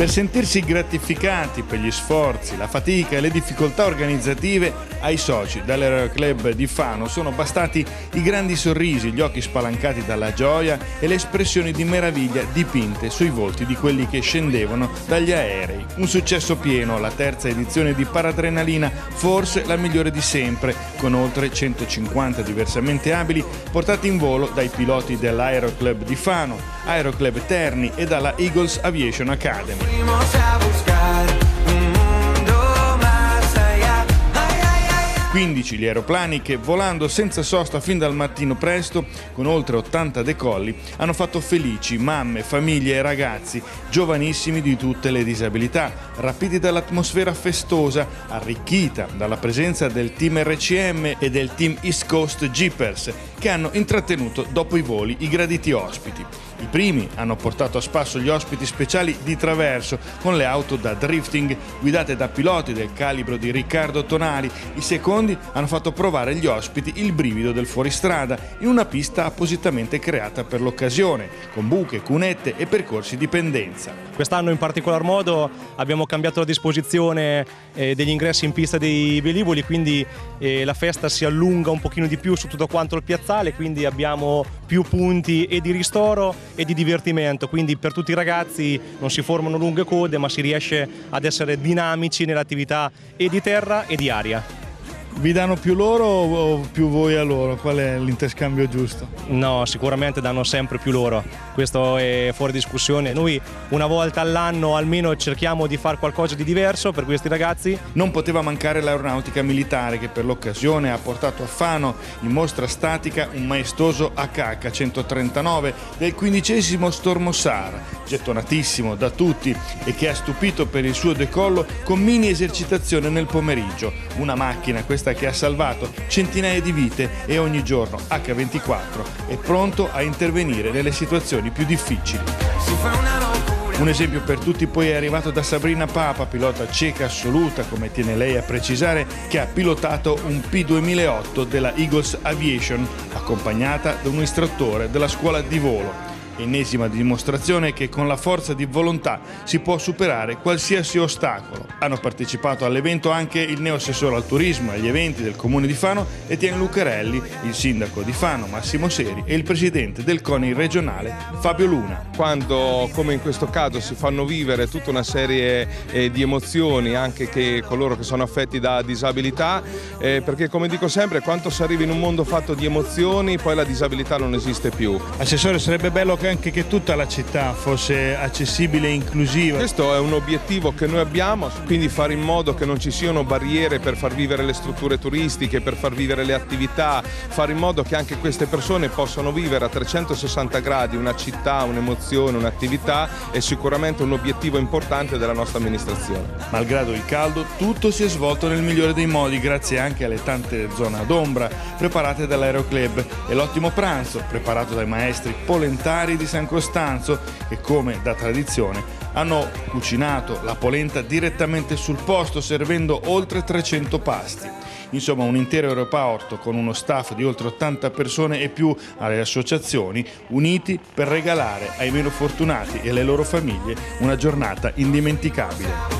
Per sentirsi gratificati per gli sforzi, la fatica e le difficoltà organizzative, ai soci dell'Aeroclub di Fano sono bastati i grandi sorrisi, gli occhi spalancati dalla gioia e le espressioni di meraviglia dipinte sui volti di quelli che scendevano dagli aerei. Un successo pieno, la terza edizione di Paradrenalina, forse la migliore di sempre, con oltre 150 diversamente abili portati in volo dai piloti dell'Aeroclub di Fano, Aeroclub Terni e dalla Eagles Aviation Academy. Fuimos a buscar un mundo más allá. Ay, ay, ay, 15 gli aeroplani che, volando senza sosta fin dal mattino presto, con oltre 80 decolli, hanno fatto felici mamme, famiglie e ragazzi, giovanissimi di tutte le disabilità, rapiti dall'atmosfera festosa, arricchita dalla presenza del team RCM e del team East Coast Jeepers, che hanno intrattenuto dopo i voli i graditi ospiti. I primi hanno portato a spasso gli ospiti speciali di traverso con le auto da drifting guidate da piloti del calibro di Riccardo Tonali. I secondi hanno fatto provare agli ospiti il brivido del fuoristrada in una pista appositamente creata per l'occasione, con buche, cunette e percorsi di pendenza. Quest'anno in particolar modo abbiamo cambiato la disposizione eh, degli ingressi in pista dei velivoli, quindi eh, la festa si allunga un pochino di più su tutto quanto il piazzale, quindi abbiamo più punti e di ristoro e di divertimento, quindi per tutti i ragazzi non si formano lunghe code ma si riesce ad essere dinamici nell'attività e di terra e di aria. Vi danno più loro o più voi a loro? Qual è l'interscambio giusto? No, sicuramente danno sempre più loro, questo è fuori discussione. Noi una volta all'anno almeno cerchiamo di fare qualcosa di diverso per questi ragazzi Non poteva mancare l'aeronautica militare che per l'occasione ha portato a Fano in mostra statica un maestoso HH 139 del quindicesimo Stormo SAR, gettonatissimo da tutti e che ha stupito per il suo decollo con mini esercitazione nel pomeriggio. Una macchina questa che ha salvato centinaia di vite e ogni giorno H24 è pronto a intervenire nelle situazioni più difficili. Un esempio per tutti poi è arrivato da Sabrina Papa, pilota cieca assoluta, come tiene lei a precisare, che ha pilotato un P2008 della Eagles Aviation, accompagnata da un istruttore della scuola di volo. Ennesima dimostrazione che con la forza di volontà si può superare qualsiasi ostacolo. Hanno partecipato all'evento anche il neoassessore al turismo e agli eventi del comune di Fano Etienne Lucarelli, il sindaco di Fano Massimo Seri e il presidente del CONI regionale Fabio Luna. quando come in questo caso si fanno vivere tutta una serie eh, di emozioni anche che coloro che sono affetti da disabilità eh, perché come dico sempre quando si arriva in un mondo fatto di emozioni poi la disabilità non esiste più Assessore, sarebbe bello che anche che tutta la città fosse accessibile e inclusiva. questo è un obiettivo che noi abbiamo quindi fare in modo che non ci siano barriere per far vivere le strutture turistiche per far vivere le attività fare in modo che anche queste persone possano vivere a 360 gradi una città un'emozione un'attività è sicuramente un obiettivo importante della nostra amministrazione Malgrado il caldo, tutto si è svolto nel migliore dei modi grazie anche alle tante zone ad ombra preparate dall'Aeroclub e l'ottimo pranzo preparato dai maestri polentari di San Costanzo che come da tradizione hanno cucinato la polenta direttamente sul posto servendo oltre 300 pasti. Insomma, un intero aeroporto con uno staff di oltre 80 persone e più alle associazioni uniti per regalare ai meno fortunati e alle loro famiglie una giornata indimenticabile.